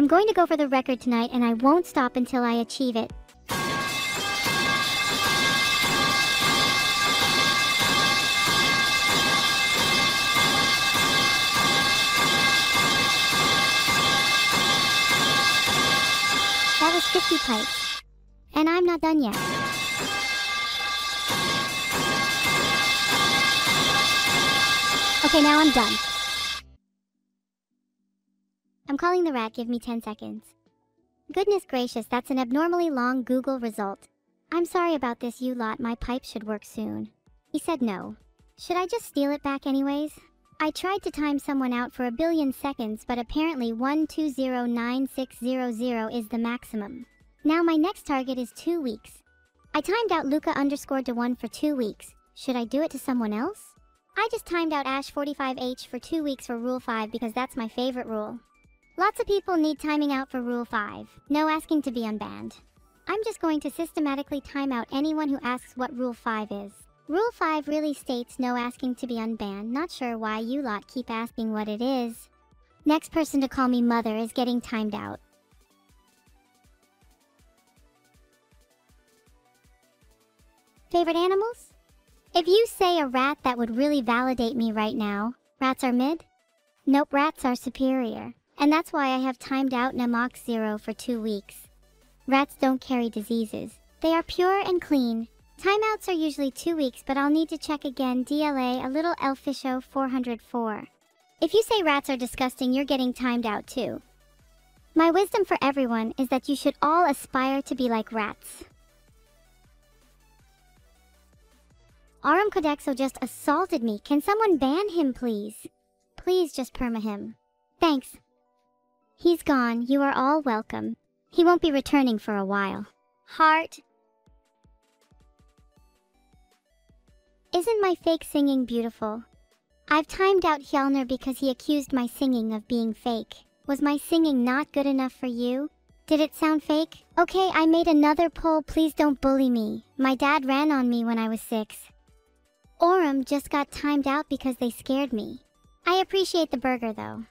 I'm going to go for the record tonight and I won't stop until I achieve it. That was 50 pipes. And I'm not done yet. Okay, now I'm done. Calling the rat, give me 10 seconds. Goodness gracious, that's an abnormally long Google result. I'm sorry about this, you lot, my pipe should work soon. He said no. Should I just steal it back anyways? I tried to time someone out for a billion seconds, but apparently 1209600 is the maximum. Now my next target is two weeks. I timed out Luca underscore to one for two weeks. Should I do it to someone else? I just timed out Ash45H for two weeks for Rule 5 because that's my favorite rule. Lots of people need timing out for Rule 5. No asking to be unbanned. I'm just going to systematically time out anyone who asks what Rule 5 is. Rule 5 really states no asking to be unbanned. Not sure why you lot keep asking what it is. Next person to call me mother is getting timed out. Favorite animals? If you say a rat that would really validate me right now, rats are mid? Nope, rats are superior. And that's why I have timed out Namox Zero for two weeks. Rats don't carry diseases. They are pure and clean, Timeouts are usually two weeks, but I'll need to check again DLA a little Elfisho 404. If you say rats are disgusting, you're getting timed out too. My wisdom for everyone is that you should all aspire to be like rats. Aram Codexo just assaulted me. Can someone ban him, please? Please just perma him. Thanks. He's gone. You are all welcome. He won't be returning for a while. Heart, Isn't my fake singing beautiful? I've timed out Hjalner because he accused my singing of being fake. Was my singing not good enough for you? Did it sound fake? Okay, I made another poll, please don't bully me. My dad ran on me when I was six. Orem just got timed out because they scared me. I appreciate the burger though.